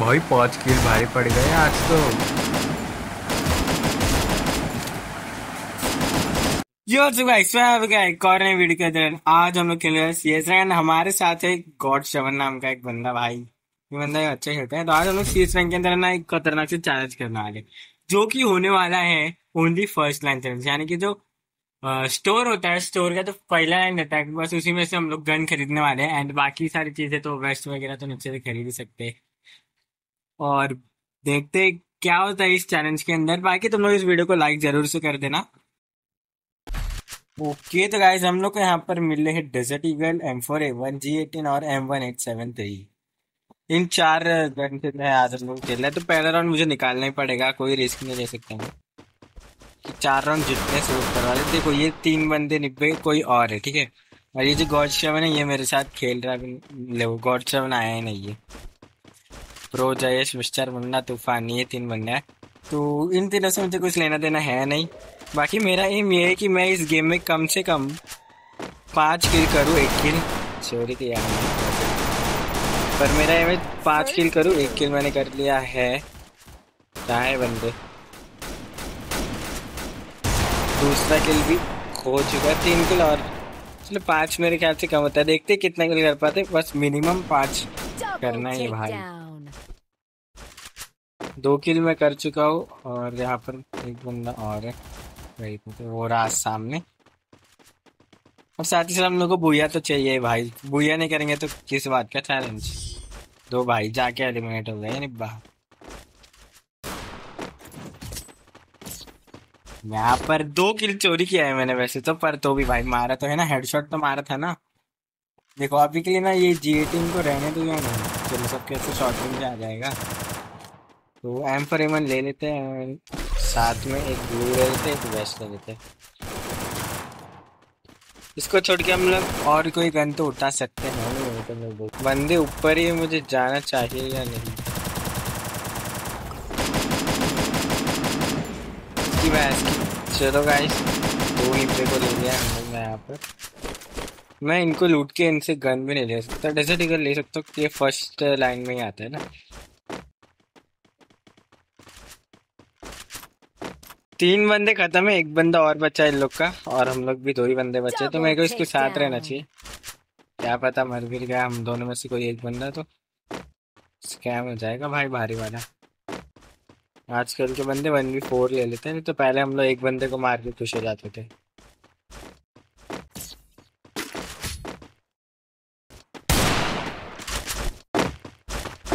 भाई, पाँच किल भारी पड़ गए आज तो। यो गाइस एक वीडियो के दौरान आज हम लोग खेल रहे हैं हमारे साथ है गॉड सेवन नाम का एक बंदा भाई। ये बंदा अच्छा खेलता है। तो आज हम लोग सीएस रैंक के अंदर ना एक खतरनाक से चैलेंज करने वाले जो कि होने वाला है ओनली फ़र्स्ट लाइन चैलेंज यानी कि जो स्टोर होता है स्टोर का तो पहला लाइन रहता है, बस उसी में से हम लोग गन खरीदने वाले हैं। एंड बाकी सारी चीज़ें तो वेस्ट वगैरह तो नीचे से खरीद ही सकते हैं। और देखते क्या होता है इस चैलेंज के अंदर। बाकी तुम लोग इस वीडियो को लाइक ज़रूर से कर देना। ओके तो गाइज़ हम लोग को यहाँ पर मिल हैं desert eagle M four A one G eighteen और M one eight seven three इन चार गन से मैं आज हम लोग खेल रहे हैं। तो पहला राउंड मुझे निकालना ही पड़ेगा, कोई रिस्क नहीं ले सकता मैं। कि चार राउंड जितने शूट करवा दे देखो, ये तीन बंदे निब्बे कोई और है, ठीक है? और ये जो गॉड सेवन है, ये मेरे साथ खेल रहा है। गॉड सेवन आया ही नहीं है। प्रो जयेश मिस्टर मुन्ना तूफ़ान ये तीन बंदे हैं। तो इन तीनों से मुझे कुछ लेना देना है नहीं। बाकी मेरा एम ये है कि मैं इस गेम में कम से कम पाँच किल करूँ एक किल सॉरी तो यार पर मेरा एम है पाँच किल करूँ एक किल मैंने कर लिया है। कहाँ है बंदे। दूसरा किल भी हो चुका है तीन किल और चलो पाँच मेरे ख्याल से कम होता है। देखते कितना किल कर पाते बस मिनिमम पाँच करना है भाई। दो किल मैं कर चुका हूँ और यहाँ पर एक बंदा और है। वही तो वो रहा सामने। और साथ ही साथ हम लोग को बुया तो चाहिए भाई। बुया नहीं करेंगे तो किस बात का चैलेंज दो भाई जाके एलिमिनेट हो गए यहाँ पर दो किल चोरी किया है मैंने वैसे तो पर तो भी भाई मारा तो है ना हेडशॉट तो मारा था ना। देखो, अभी के लिए ना ये जी को रहने दो या नहीं? चलो, सब कैसे शॉर्ट में आ जाएगा। तो एम फॉर एमन ले लेते हैं साथ में एक ब्लू ले लेते एक वेस्ट ले लेते इसको छोड़ के हम लोग और कोई गन तो उठा सकते हैं। तो बंदे ऊपर ही मुझे जाना चाहिए या नहीं? चलो गाइस दो हिब्बे को ले लिया हम लोग यहाँ पर। मैं इनको लूट के इनसे गन भी नहीं ले सकता। डेजर्ट ईगल ले सकता हूँ ये फ़र्स्ट लाइन में ही आता है ना। तीन बंदे खत्म है, एक बंदा और बचा है इन लोग का, और हम लोग भी दो ही बंदे बचे तो मेरे को इसके साथ रहना चाहिए। क्या पता मर भी गया, हम दोनों में से कोई एक बंदा तो स्कैम हो जाएगा भाई, भारी वाला। आजकल के बंदे वन बी फोर ले लेते हैं तो पहले हम लोग एक बंदे को मार के खुश हो जाते थे।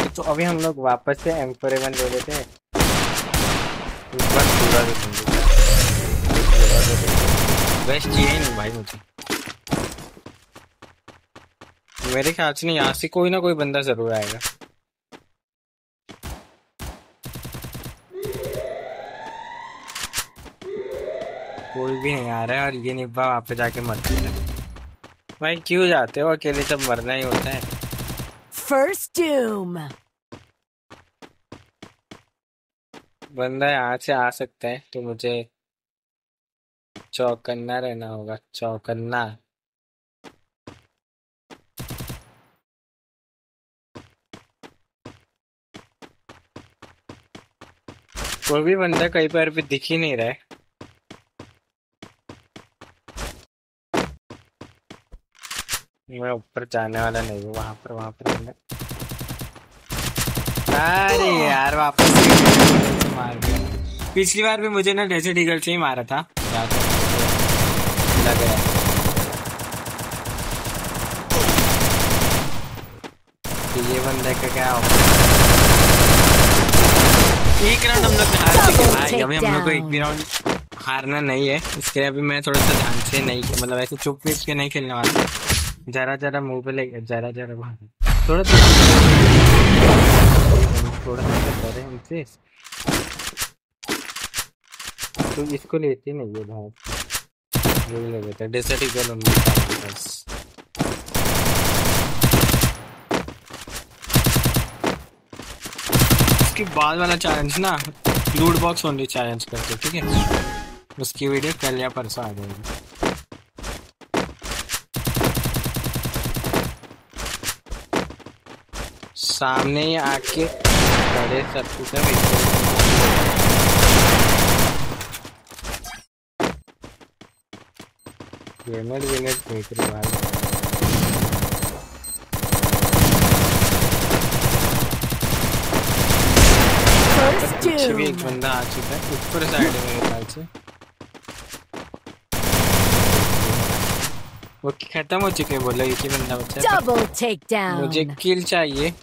तो अभी हम लोग वापस से एम फोर ले लेते हैं। बेस्ट चाहिए नहीं भाई मुझे। मेरे ख्याल से नहीं यहाँ से कोई ना कोई बंदा ज़रूर आएगा। कोई भी नहीं आ रहा है और ये निब्बा वहाँ पे जाके मर है। भाई क्यों जाते हो? अकेले जब मरना ही होता है। फ़र्स्ट डूम बंदा यहाँ से आ सकता है तो मुझे चौकन्ना रहना होगा, चौकन्ना। कोई भी बंदा कहीं पर भी दिख ही नहीं रहा है। मैं ऊपर जाने वाला नहीं हूँ, वहाँ पर वहाँ पर अरे यार, वापस। मार दिया। पिछली बार भी मुझे ना डेजर्ट ईगल से ही मारा था। लग गया तो ये बंदे का क्या होगा एक राउंड हम लोग हार चुके भाई, अभी हम लोग को एक भी राउंड हारना नहीं है। इसके लिए अभी मैं थोड़ा सा ध्यान से नहीं मतलब ऐसे चुप चुप के नहीं खेलने वाला जरा जरा मुँह पे ले जरा जरा थोड़ा थोड़ा सा करें हमसे। तो इसको लेते नहीं है भाई। वही ले लेते डेजर्ट ईगल उनमें बस उसके बाद वाला चैलेंज ना लूट बॉक्स ओनली चैलेंज करते ठीक है? उसकी वीडियो कल या परसों आ जाएगी। सामने ही आके बड़े सब कुछ ग्रेनेड ग्रेनेड फेंक रही भाई First पीछे भी एक बंदा आ चुका है ऊपर साइड में मेरे ख्याल से वो खत्म हो चुके बोलो एक ही बंदा बचा है Double मुझे takedown. किल चाहिए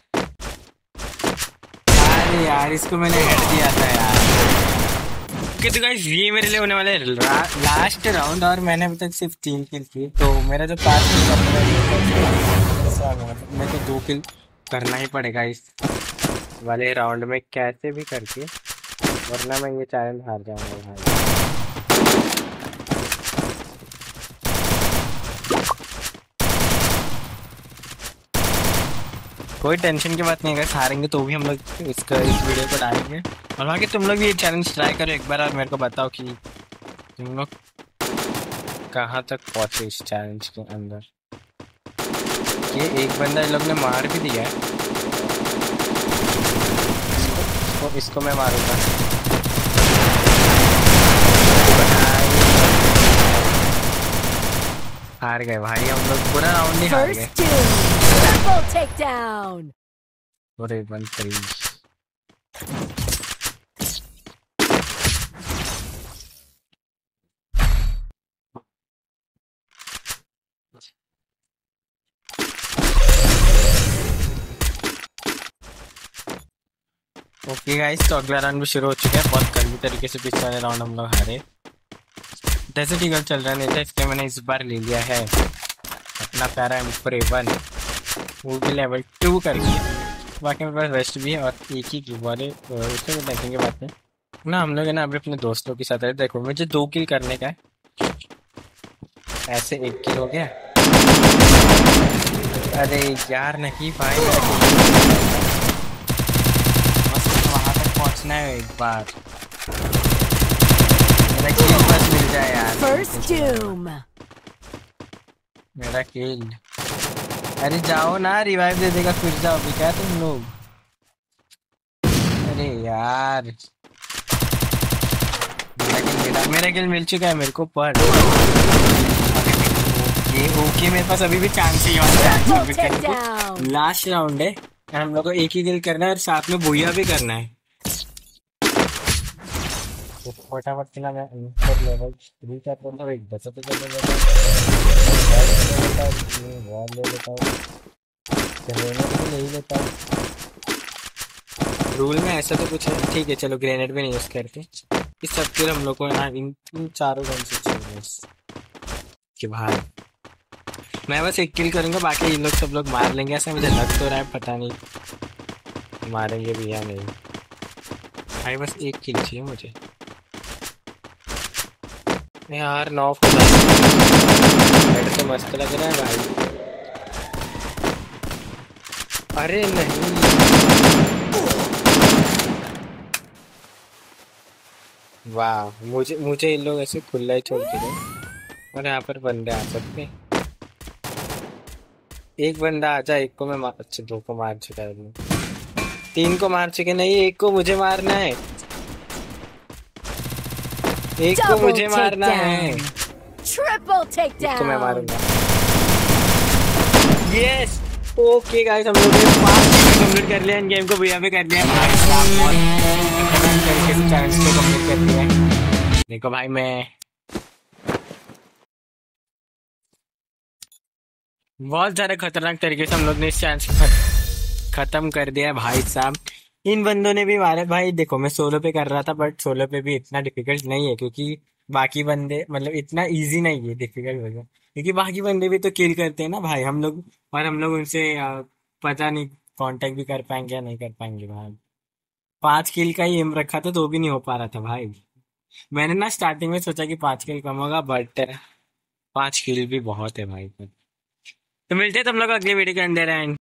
अरे यार इसको मैंने हेड दिया था यार ओके तो गाइस ये मेरे लिए होने वाला है लास्ट राउंड और मैंने अभी तक सिर्फ़ तीन किल किए। तो मेरा जो गया। मतलब मेरे को दो किल करना ही पड़ेगा इस वाले राउंड में, कैसे भी करके। वरना मैं ये चैलेंज हार जाऊँगा भाई। कोई टेंशन की बात नहीं अगर हारेंगे तो भी हम लोग इसका इस वीडियो को डालेंगे। और बाकी तुम लोग भी ये चैलेंज ट्राई करो एक बार और मेरे को बताओ कि तुम लोग कहाँ तक पहुँचे इस चैलेंज के अंदर? ये एक बंदा इन लोग ने मार भी दिया है। इसको, इसको, इसको मैं मारूँगा। हार गए भाई हम लोग पूरा राउंड ही हार गए। Double take down what even 3 okay guys तो अगला राउंड भी शुरू हो चुका है। बहुत गंदी तरीके से पिछले वाले राउंड हम लोग हारे। डेजर्ट ईगल चल रहा नहीं था इसलिए मैंने इस बार ले लिया है। अपना प्यारा एम्पर वन वो भी लेवल टू कर दिया बाकी मेरे पास वेस्ट भी है और एक ही वाले उससे भी देखेंगे बात में। ना, हम लोग है ना, अभी अपने दोस्तों के साथ है। देखो, मुझे दो किल करने का है। ऐसे एक किल हो गया। अरे यार, नहीं, भाई मेरा kill नहीं हुआ। बस पहुँचना है एक बार मेरा किल बस मिल जाए यार First doom. मेरा किल अरे जाओ ना रिवाइव दे देगा फिर जाओ भी क्या तुम लोग अरे यार मेरा किल मिला मेरा किल मिल चुका है मेरे को पर ओके ओके मेरे पास अभी भी चांस है takedown. लास्ट राउंड है हम लोग को एक ही किल करना है और साथ में बुया भी करना है तो फटाफट ना मैं ऊपर लेवल थ्री का तो मतलब एक बचा तो चले जाता वॉल ले लेता हूँ ग्रेनेड भी ले ही लेता हूँ रूल में ऐसा तो कुछ है। ठीक है, चलो ग्रेनेड भी नहीं यूज़ करते। इस सब के हम लोग को यहाँ इन इन चारों गन से चाहिए कि भाई। मैं बस एक किल करूँगा, बाकी इन लोग सब लोग मार लेंगे। ऐसा मुझे लग तो रहा है, पता नहीं। मारेंगे भी या नहीं। भाई बस एक किल चाहिए मुझे। यार, नौ हेड तो मस्त लग रहा है भाई। अरे नहीं। वाह, मुझे मुझे इन लोग ऐसे खुला ही छोड़ गए और यहाँ पर बंदे आ सकते एक बंदा आ जाए एक को मैं मार अच्छा दो को मार चुका है। तीन को मार चुके नहीं, एक को मुझे मारना है। एक को मुझे मारना है। Takedown. Triple इसको मैं मारूँगा। यस ओके गाइस हम लोग ने पाँच गेम कंप्लीट कर लिया इन गेम को भैया भी कर लिया भाई खतरनाक तरीके से चैलेंज को कंप्लीट कर लिया। है। देखो भाई मैं बहुत ज़्यादा खतरनाक तरीके से हम लोग ने इस चैलेंज को खत्म कर दिया है भाई साहब। इन बंदों ने भी मारे। भाई देखो, मैं सोलो पे कर रहा था बट सोलो पे भी इतना डिफ़िकल्ट नहीं है, क्योंकि बाकी बंदे मतलब इतना इजी नहीं है डिफ़िकल्ट वगैरह क्योंकि बाकी बंदे भी तो किल करते हैं ना भाई, हम लोग, और हम लोग उनसे पता नहीं कांटेक्ट भी कर पाएँगे या नहीं कर पाएँगे भाई। पाँच किल का ही एम रखा था तो भी नहीं हो पा रहा था भाई। मैंने ना स्टार्टिंग में सोचा कि पाँच किल कम होगा बट पाँच किल भी बहुत है भाई। तो मिलते हैं तुम लोग अगले वीडियो के अंदर एंड